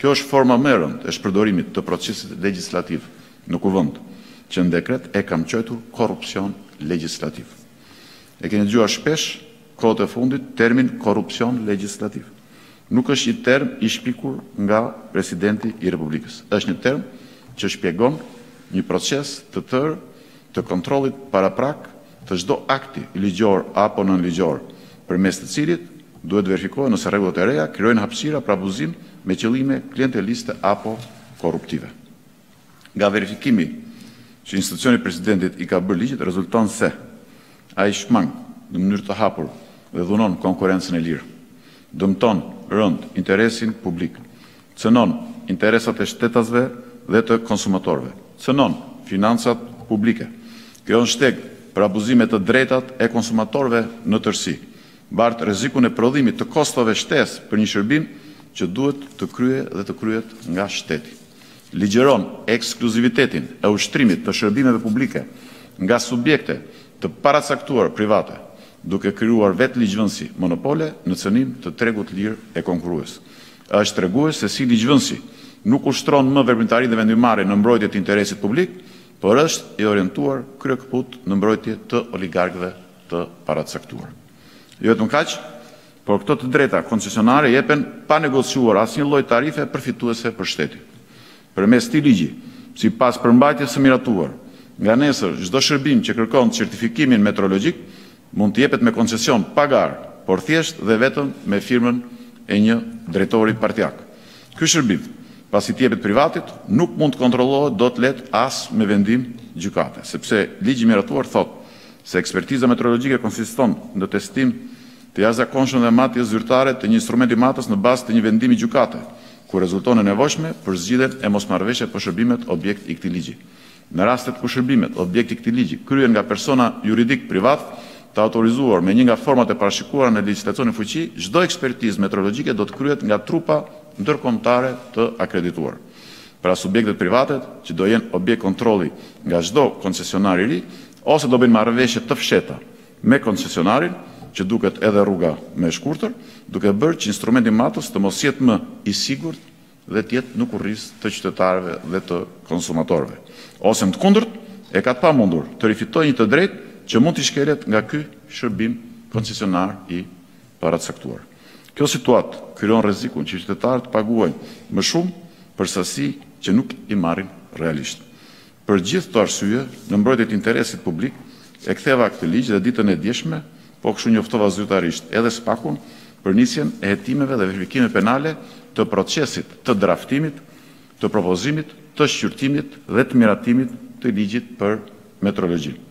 Kjo është forma më e rëndë e shpërdorimit të procesit legjislativ në Kuvend, që në dekret e kam quajtur korrupsion legjislativ. E keni dëgjuar shpesh kohët e fundit termin korrupsion legjislativ. Nuk është një term i shpikur nga Presidenti i Republikës. Është një term që shpjegon një proces të tërë të kontrollit paraprak të çdo akti ligjor apo nënligjor përmes të cilit duhet të verifikohet nëse rregullat e reja krijojnë hapësira për abuzim me qëllime klienteliste apo korruptive. Nga verifikimi që institucioni i Presidentit i ka bërë ligjit rezulton se ai shmang në mënyrë të hapur dhe dhunon konkurrencën e lirë, dëmton rëndë interesin publik Cënon interesat e shtetasve dhe të konsumatorëve. Cënon financat publike. Krijon shteg për abuzime të drejtat e konsumatorëve në tërësi. Bart rrezikun e prodhimit të kostove shtesë për një shërbim që duhet të krye dhe të kryhet nga shteti. Ligjëron ekskluzivitetin e ushtrimit të shërbimeve publike nga subjekte të paracaktuar private, duke krijuar vetë ligjvënësi monopole në cënim të tregut lirë e konkurrues. Është tregues se si ligjvënësi nuk ushtron më veprimtari dhe vendimmarrje në mbrojtje të interesit publik, por është i orientuar kryekëput në mbrojtje të oligarkëve të paracaktuar. Jo vetëm kaq, por këto të drejta koncesionare jepen pa negociuar asnjë lloj tarife përfituese për shtetin. Përmes këtij ligji, sipas përmbajtjes së miratuar, nga nesër çdo shërbim që kërkon certifikimin metrologjik Mund të jepet me koncesion pa garë, por thjesht dhe vetëm me firmën e një drejtori partiak. Ky shërbim, pasi të jepet privatit, nuk mund të kontrollohet dot lehtë as me vendim gjykate, sepse ligji miratuar thotë se ekspertiza metrologjike konsiston në testim të jashtëzakonshëm dhe matjes zyrtare të një instrumenti matës në bazë të një vendimi gjykate, ku rezulton e nevojshme për zgjidhjen e mosmarrëveshjeve për shërbimet objekt i këtij ligji. Në rastet kur shërbimet, objekt i këtij ligji, kryhen nga persona juridikë privatë të autorizuar me një nga format e parashikuara në legjislacionin fuqi, çdo ekspertizë metrologjike do të kryhet nga trupa ndërkombëtare të akredituar. Pra subjektet private që do jenë objekt kontrolli nga çdo koncesionar i ri ose do bëjnë marrëveshje të fshehta me koncesionarin, që duket edhe rruga më e shkurtër, duke bërë që instrumenti matës të mos jetë më i sigurt dhe të jetë në kurriz të qytetarëve dhe të konsumatorëve, ose në të kundërt, e ka të pamundur të rifitojë një të drejtë që mund t'i shkelet nga ky shërbim koncesionar i paracaktuar. Kjo situatë krijon rrezikun që qytetarët të paguajnë më shumë për sasi që nuk i marrin realisht. Për gjithë këto arsye, në mbrojtje të interesit publik, e ktheva këtë ligj dhe ditën e djeshme po kështu njoftova zyrtarisht edhe SPAK-un për nisjen e hetimeve dhe verifikimeve penale të procesit të draftimit të propozimit të shqyrtimit dhe të miratimit të ligjit për metrologjinë.